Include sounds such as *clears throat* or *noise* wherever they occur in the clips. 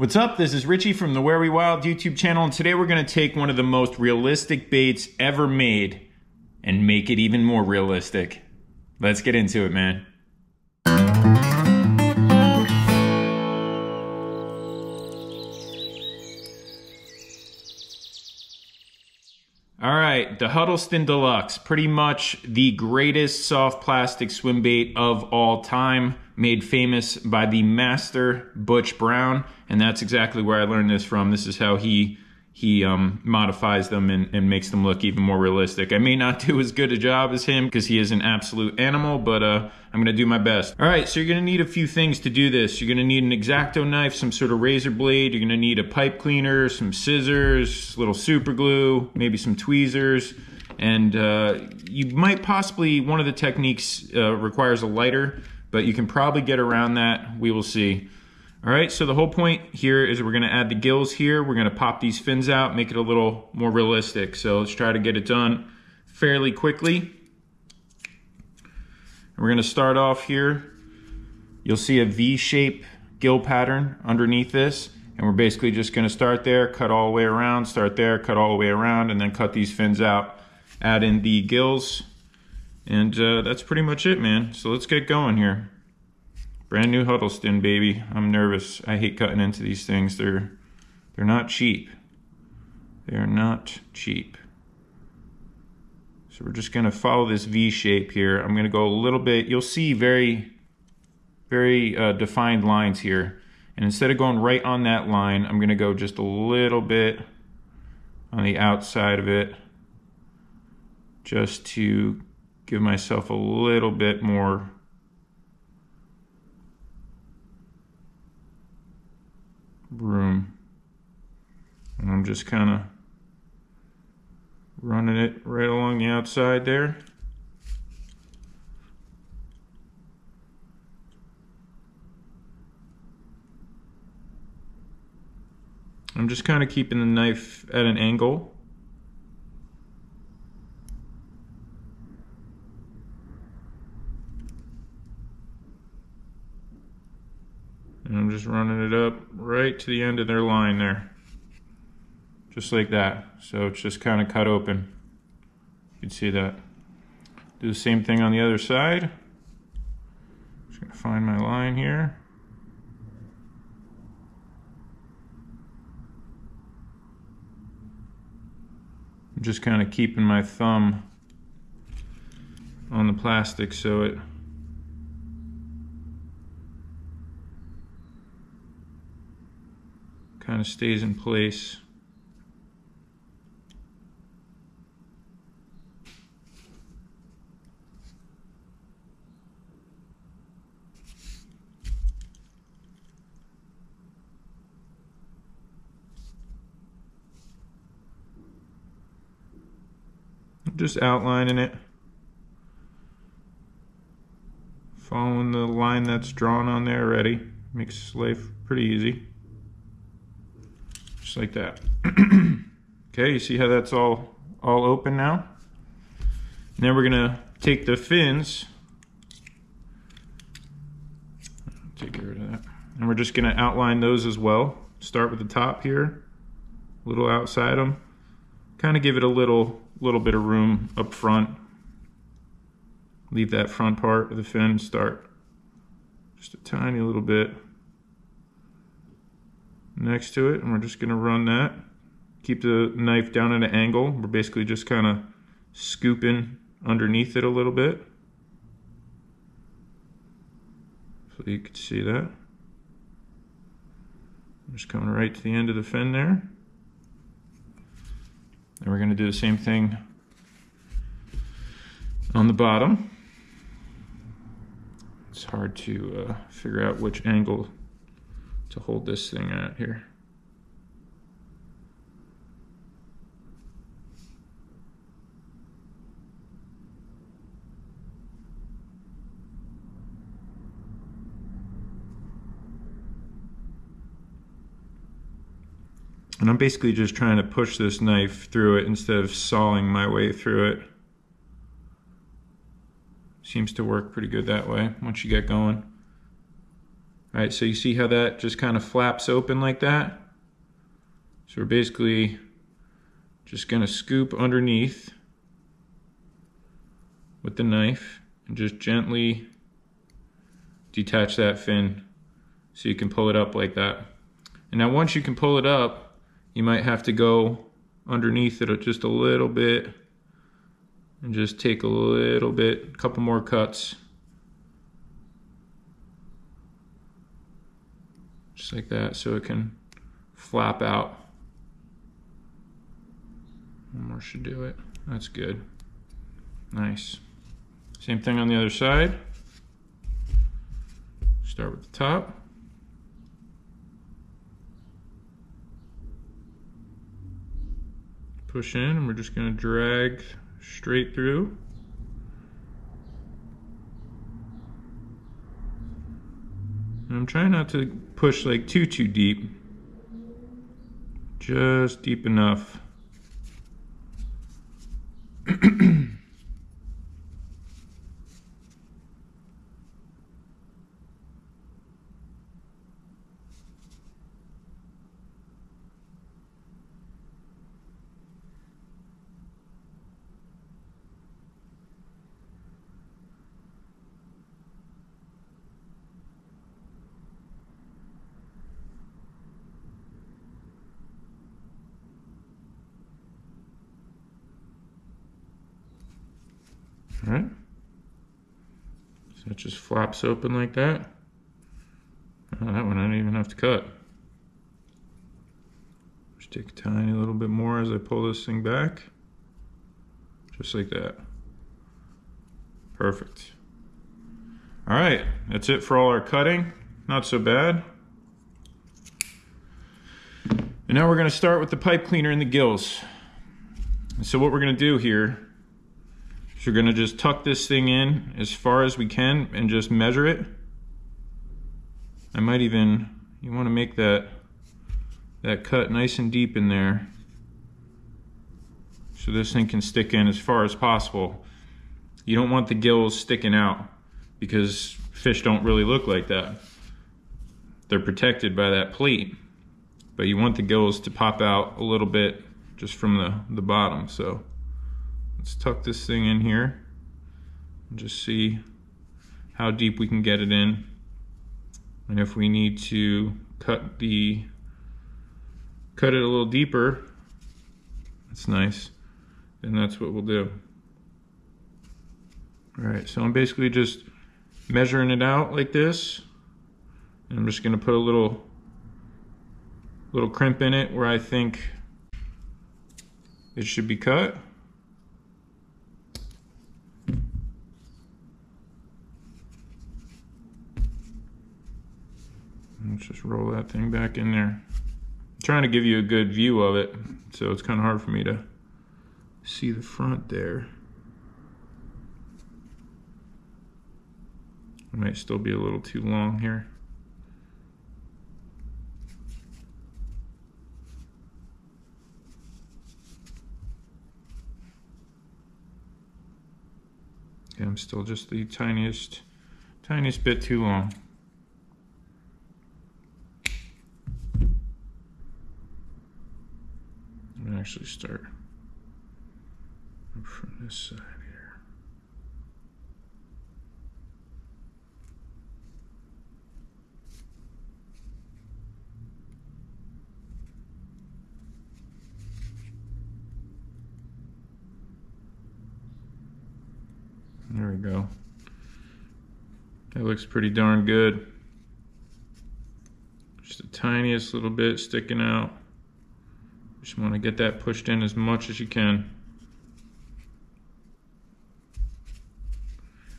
What's up? This is Richie from the Where We Wild YouTube channel, and today we're going to take one of the most realistic baits ever made and make it even more realistic. Let's get into it, man. Right, the Huddleston Deluxe, pretty much the greatest soft plastic swim bait of all time, made famous by the master Butch Brown, and that's exactly where I learned this from. This is how he he um, modifies them and, and, makes them look even more realistic. I may not *laughs* do as good a job as him because he is an absolute animal, but uh, I'm gonna do my best. All right, so you're gonna need a few things to do this. You're gonna need an X-Acto knife, some sort of razor blade. You're gonna need a pipe cleaner, some scissors, little super glue, maybe some tweezers. And uh, you might possibly, one of the techniques uh, requires a lighter, but you can probably get around that. We will see. All right, so the whole point here is we're gonna add the gills here. We're gonna pop these fins out, make it a little more realistic. So let's try to get it done fairly quickly. And we're gonna start off here. You'll see a V-shape gill pattern underneath this. And we're basically just gonna start there, cut all the way around, start there, cut all the way around, and then cut these fins out. Add in the gills. And uh, that's pretty much it, man. So let's get going here. Brand new Huddleston, baby. I'm nervous. I hate cutting into these things. They're they're not cheap. They're not cheap. So we're just gonna follow this V shape here. I'm gonna go a little bit, you'll see very, very uh, defined lines here. And instead of going right on that line, I'm gonna go just a little bit on the outside of it just to give myself a little bit more room. And I'm just kind of running it right along the outside there. I'm just kind of keeping the knife at an angle. Just running it up right to the end of their line there. Just like that. So it's just kind of cut open. You can see that. Do the same thing on the other side. Just gonna find my line here. I'm just kind of keeping my thumb on the plastic so it kind of stays in place. Just outlining it. Following the line that's drawn on there already. Makes life pretty easy just like that. *clears throat* okay, you see how that's all, all open now? And then we're gonna take the fins, take rid of that, and we're just gonna outline those as well. Start with the top here, a little outside them, kind of give it a little, little bit of room up front. Leave that front part of the fin start just a tiny little bit next to it and we're just going to run that. Keep the knife down at an angle. We're basically just kind of scooping underneath it a little bit. So you can see that. I'm Just coming right to the end of the fin there. And we're going to do the same thing on the bottom. It's hard to uh, figure out which angle to hold this thing at here. And I'm basically just trying to push this knife through it instead of sawing my way through it. Seems to work pretty good that way once you get going. All right, so you see how that just kind of flaps open like that? So we're basically just gonna scoop underneath with the knife and just gently detach that fin so you can pull it up like that. And now once you can pull it up, you might have to go underneath it just a little bit and just take a little bit, a couple more cuts. Like that so it can flap out. One more should do it. That's good. Nice. Same thing on the other side. Start with the top. Push in and we're just going to drag straight through. And I'm trying not to push like too, too deep. Just deep enough. *clears throat* All right. So it just flaps open like that. Oh, that one I didn't even have to cut. Just take a tiny little bit more as I pull this thing back. Just like that. Perfect. All right, that's it for all our cutting. Not so bad. And now we're gonna start with the pipe cleaner and the gills. So what we're gonna do here so we're gonna just tuck this thing in as far as we can and just measure it. I might even, you wanna make that, that cut nice and deep in there. So this thing can stick in as far as possible. You don't want the gills sticking out because fish don't really look like that. They're protected by that plate, but you want the gills to pop out a little bit just from the, the bottom. So Let's tuck this thing in here and just see how deep we can get it in. And if we need to cut the cut it a little deeper, that's nice, then that's what we'll do. All right, so I'm basically just measuring it out like this. And I'm just gonna put a little little crimp in it where I think it should be cut. Let's just roll that thing back in there. I'm trying to give you a good view of it, so it's kind of hard for me to see the front there. It might still be a little too long here. Yeah, I'm still just the tiniest, tiniest bit too long. Actually start from this side here. There we go. That looks pretty darn good. Just the tiniest little bit sticking out. Just want to get that pushed in as much as you can.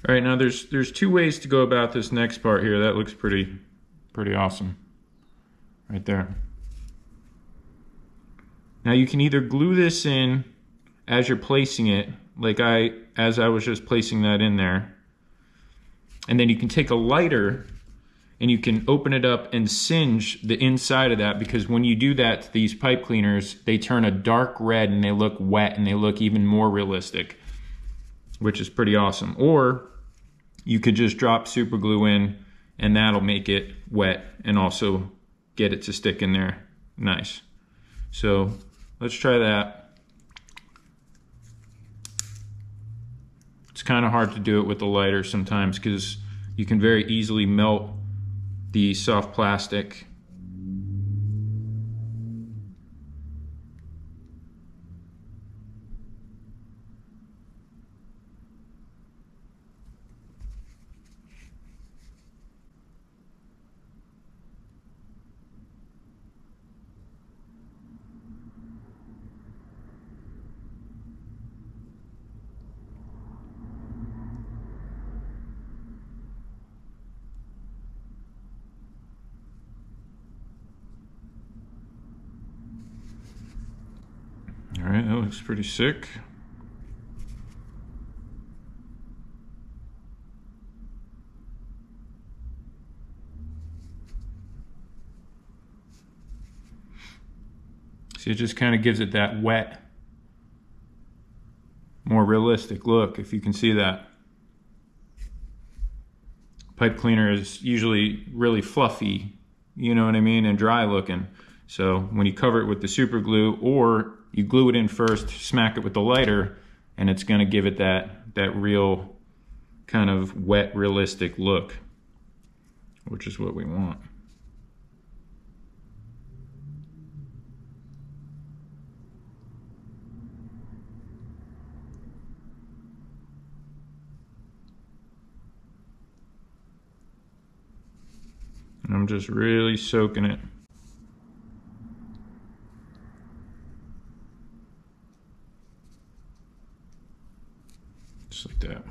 All right, now there's there's two ways to go about this next part here. That looks pretty pretty awesome. Right there. Now you can either glue this in as you're placing it, like I as I was just placing that in there. And then you can take a lighter and you can open it up and singe the inside of that because when you do that these pipe cleaners, they turn a dark red and they look wet and they look even more realistic, which is pretty awesome. Or you could just drop super glue in and that'll make it wet and also get it to stick in there nice. So let's try that. It's kind of hard to do it with the lighter sometimes because you can very easily melt the soft plastic All right, that looks pretty sick. See, it just kind of gives it that wet, more realistic look, if you can see that. Pipe cleaner is usually really fluffy, you know what I mean, and dry looking. So when you cover it with the super glue or you glue it in first, smack it with the lighter, and it's gonna give it that, that real kind of wet, realistic look, which is what we want. And I'm just really soaking it. Just like that.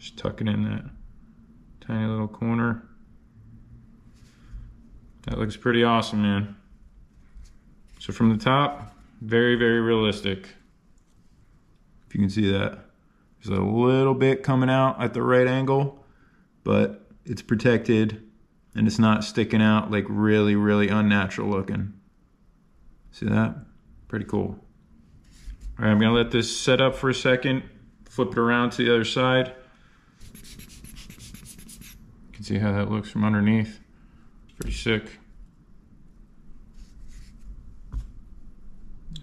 Just tuck it in that tiny little corner. That looks pretty awesome, man. So from the top, very, very realistic. If you can see that. There's a little bit coming out at the right angle, but it's protected and it's not sticking out like really, really unnatural looking. See that? Pretty cool. All right, I'm gonna let this set up for a second, flip it around to the other side. You can see how that looks from underneath. Pretty sick.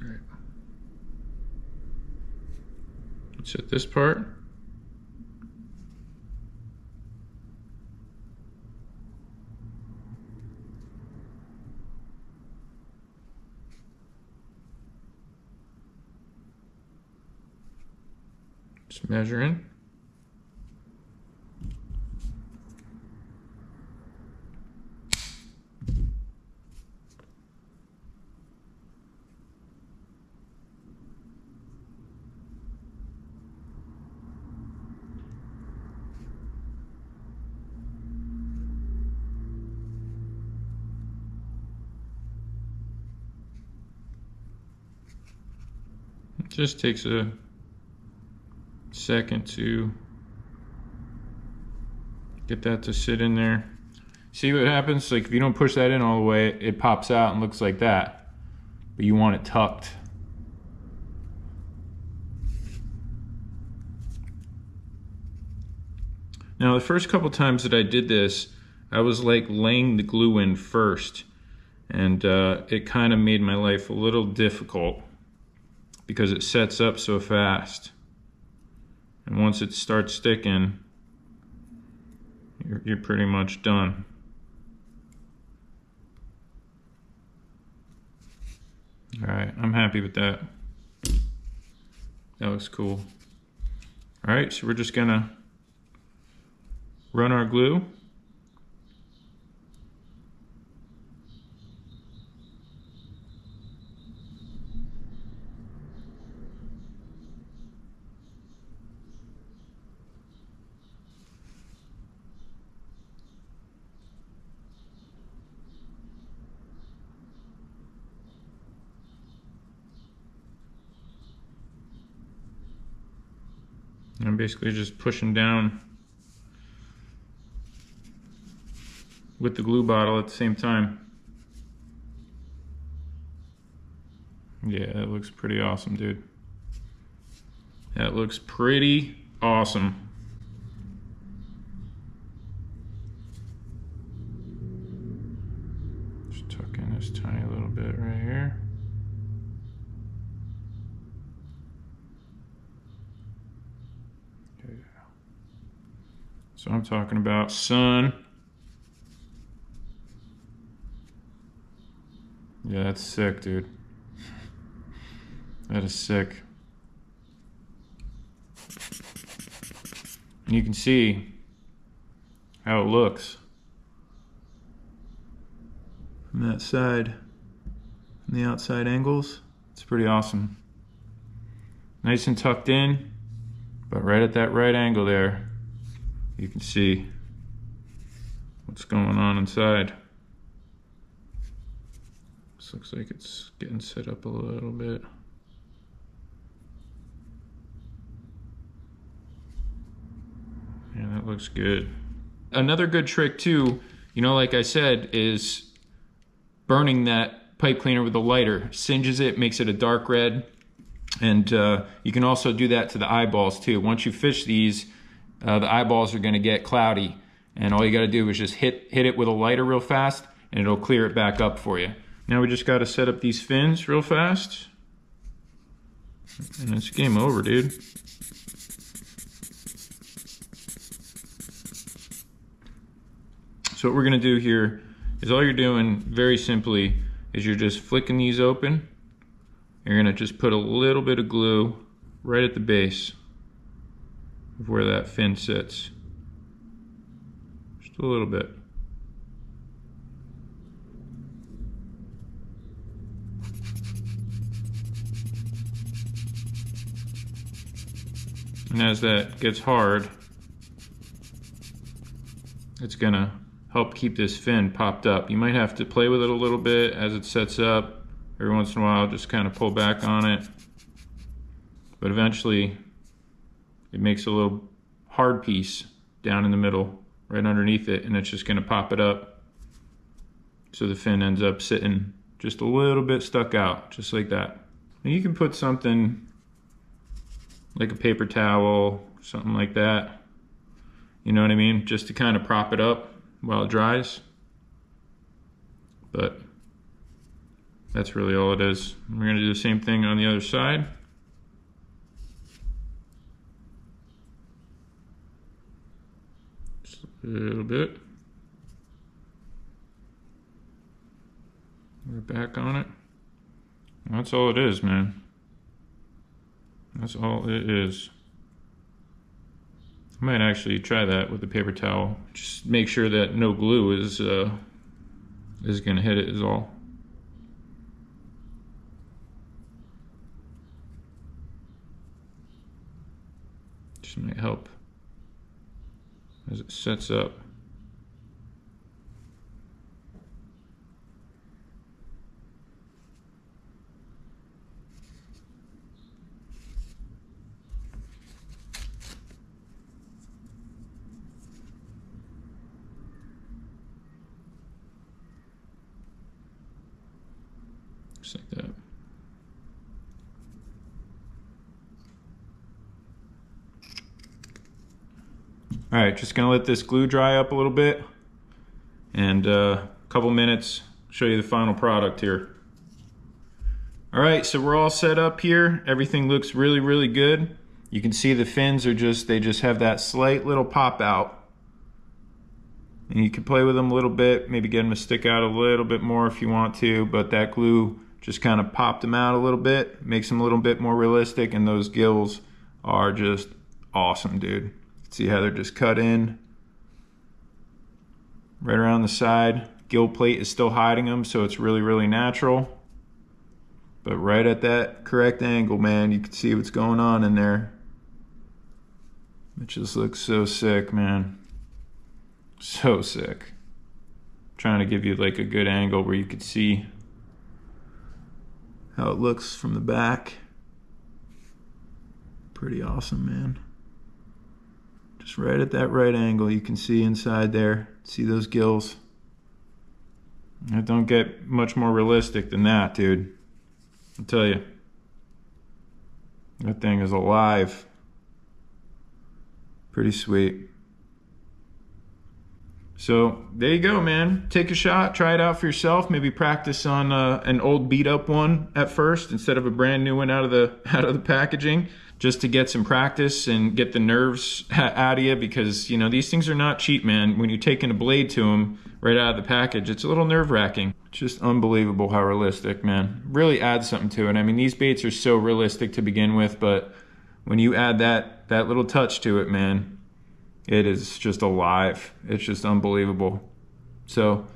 All right. Let's set this part. Just measuring. Just takes a second to get that to sit in there. See what happens? Like if you don't push that in all the way, it pops out and looks like that. But you want it tucked. Now the first couple times that I did this, I was like laying the glue in first. And uh, it kind of made my life a little difficult because it sets up so fast. And once it starts sticking, you're, you're pretty much done. All right, I'm happy with that. That looks cool. All right, so we're just gonna run our glue. Basically just pushing down with the glue bottle at the same time. Yeah, that looks pretty awesome, dude. That looks pretty awesome. Just tuck in this tiny little bit right here. Okay. So I'm talking about sun. Yeah, that's sick, dude. That is sick. And you can see how it looks from that side, from the outside angles. It's pretty awesome. Nice and tucked in, but right at that right angle there, you can see what's going on inside. This looks like it's getting set up a little bit. Yeah, that looks good. Another good trick too, you know, like I said, is burning that pipe cleaner with a lighter. Singes it, makes it a dark red. And uh, you can also do that to the eyeballs too. Once you fish these, uh, the eyeballs are gonna get cloudy. And all you gotta do is just hit, hit it with a lighter real fast and it'll clear it back up for you. Now we just got to set up these fins real fast. And it's game over, dude. So what we're going to do here is all you're doing very simply is you're just flicking these open. You're going to just put a little bit of glue right at the base of where that fin sits. Just a little bit. And as that gets hard, it's gonna help keep this fin popped up. You might have to play with it a little bit as it sets up. Every once in a while, just kind of pull back on it. But eventually, it makes a little hard piece down in the middle, right underneath it, and it's just gonna pop it up. So the fin ends up sitting just a little bit stuck out, just like that. And you can put something like a paper towel, something like that. You know what I mean? Just to kind of prop it up while it dries. But that's really all it is. We're gonna do the same thing on the other side. Just a little bit. We're back on it. That's all it is, man. That's all it is. I might actually try that with the paper towel. Just make sure that no glue is uh, is gonna hit it is all. Just might help as it sets up. Just like that. All right, just gonna let this glue dry up a little bit and uh, a couple minutes, show you the final product here. All right, so we're all set up here. Everything looks really, really good. You can see the fins are just, they just have that slight little pop out. And you can play with them a little bit, maybe get them to stick out a little bit more if you want to, but that glue just kind of popped them out a little bit, makes them a little bit more realistic, and those gills are just awesome, dude. See how they're just cut in right around the side. Gill plate is still hiding them, so it's really, really natural. But right at that correct angle, man, you can see what's going on in there. It just looks so sick, man. So sick. trying to give you like a good angle where you could see how it looks from the back. Pretty awesome, man. Just right at that right angle, you can see inside there. See those gills? It don't get much more realistic than that, dude. I'll tell you. That thing is alive. Pretty sweet. So there you go, man. Take a shot, try it out for yourself. Maybe practice on uh, an old beat up one at first instead of a brand new one out of the *laughs* out of the packaging, just to get some practice and get the nerves *laughs* out of you. Because you know these things are not cheap, man. When you're taking a blade to them right out of the package, it's a little nerve wracking. Just unbelievable how realistic, man. Really adds something to it. I mean, these baits are so realistic to begin with, but when you add that that little touch to it, man, it is just alive. It's just unbelievable. So,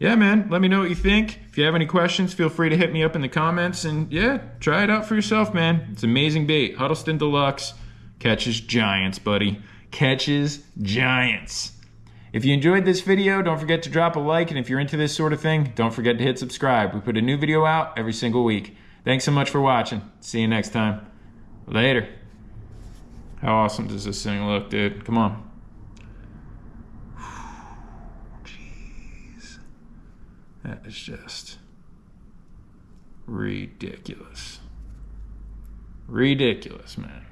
yeah, man, let me know what you think. If you have any questions, feel free to hit me up in the comments. And yeah, try it out for yourself, man. It's amazing bait. Huddleston Deluxe catches giants, buddy. Catches giants. If you enjoyed this video, don't forget to drop a like. And if you're into this sort of thing, don't forget to hit subscribe. We put a new video out every single week. Thanks so much for watching. See you next time. Later. How awesome does this thing look, dude? Come on. That is just ridiculous. Ridiculous, man.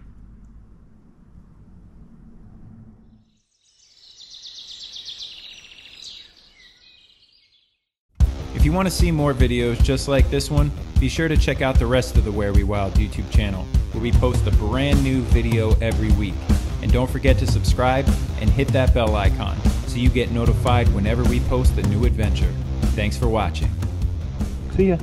If you want to see more videos just like this one, be sure to check out the rest of the Where We Wild YouTube channel, where we post a brand new video every week. And don't forget to subscribe and hit that bell icon so you get notified whenever we post a new adventure. Thanks for watching. See ya.